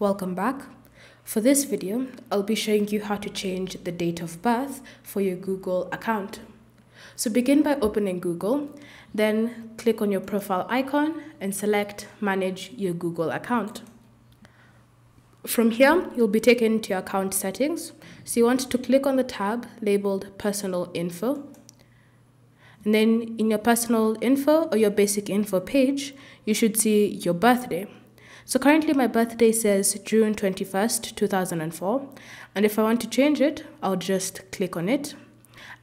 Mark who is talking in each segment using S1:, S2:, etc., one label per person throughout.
S1: Welcome back. For this video, I'll be showing you how to change the date of birth for your Google account. So begin by opening Google, then click on your profile icon and select Manage your Google account. From here, you'll be taken to your account settings. So you want to click on the tab labeled Personal Info. And then in your personal info or your basic info page, you should see your birthday. So currently my birthday says June 21st, 2004. And if I want to change it, I'll just click on it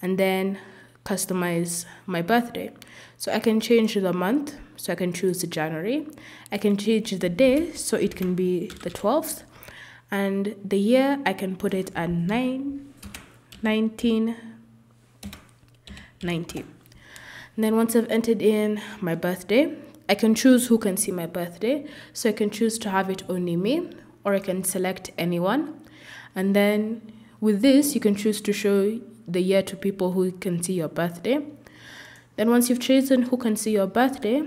S1: and then customize my birthday. So I can change the month, so I can choose January. I can change the day, so it can be the 12th. And the year, I can put it at 9, 1990. And then once I've entered in my birthday, I can choose who can see my birthday. So I can choose to have it only me or I can select anyone. And then with this, you can choose to show the year to people who can see your birthday. Then once you've chosen who can see your birthday,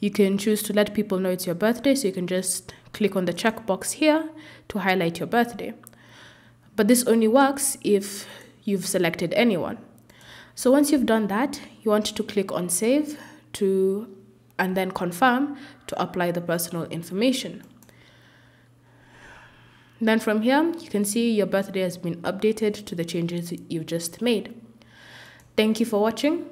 S1: you can choose to let people know it's your birthday. So you can just click on the checkbox here to highlight your birthday. But this only works if you've selected anyone. So once you've done that, you want to click on save to and then confirm to apply the personal information. Then from here, you can see your birthday has been updated to the changes you've just made. Thank you for watching.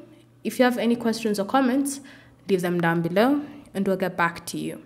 S1: If you have any questions or comments, leave them down below and we'll get back to you.